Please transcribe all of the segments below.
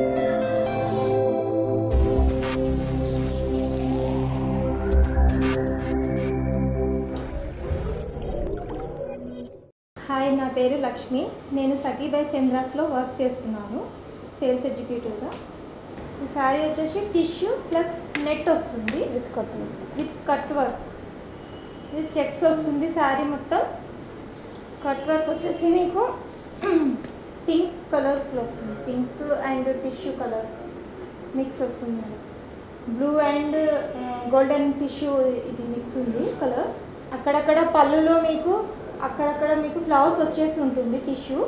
Hi నా పేరు లక్ష్మి. నేను సఖీబాయ్ చంద్రాస్లో వర్క్ చేస్తున్నాను సేల్స్ ఎగ్జిక్యూటివ్గా. ఈ శారీ వచ్చేసి టిష్యూ ప్లస్ నెట్ వస్తుంది. With cut with cut work. ఇది చెక్స్ వస్తుంది శారీ మొత్తం. కట్ వర్క్ వచ్చేసి మీకు పింక్ కలర్స్లో వస్తుంది. Pink and tissue colour mix వస్తుంది. బ్లూ అండ్ గోల్డెన్ టిష్యూ ఇది మిక్స్ ఉంది కలర్ అక్కడక్కడ పళ్ళులో మీకు అక్కడక్కడ మీకు ఫ్లవర్స్ వచ్చేసి ఉంటుంది టిష్యూ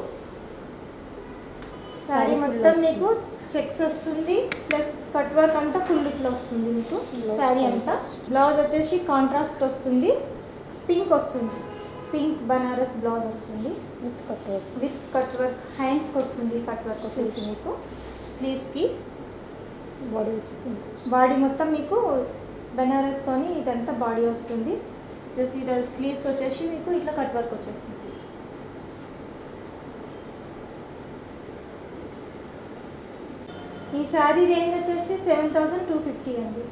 full మొత్తం. మీకు చెక్స్ వస్తుంది. ప్లస్ కట్ వర్క్ అంతా ఫుల్ ఇట్లా వస్తుంది మీకు. శారీ అంతా. బ్లౌజ్ వచ్చేసి కాంట్రాస్ట్ వస్తుంది. పింక్ వస్తుంది. పింక్ బనారస్ బ్లౌజ్ వస్తుంది. With cut with cut work హ్యాండ్స్కి వస్తుంది కట్ వర్క్ వచ్చేసి మీకు. స్లీవ్స్కి బాడీ వచ్చి బాడీ మొత్తం మీకు బనారస్తోని ఇదంతా బాడీ వస్తుంది. ప్లస్ ఇది స్లీవ్స్ వచ్చేసి మీకు ఇట్లా కట్ వర్క్ వచ్చేస్తుంది. ఈ శారీ రేంజ్ వచ్చేసి సెవెన్ థౌసండ్ టూ ఫిఫ్టీ అండి.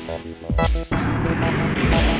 Thank you.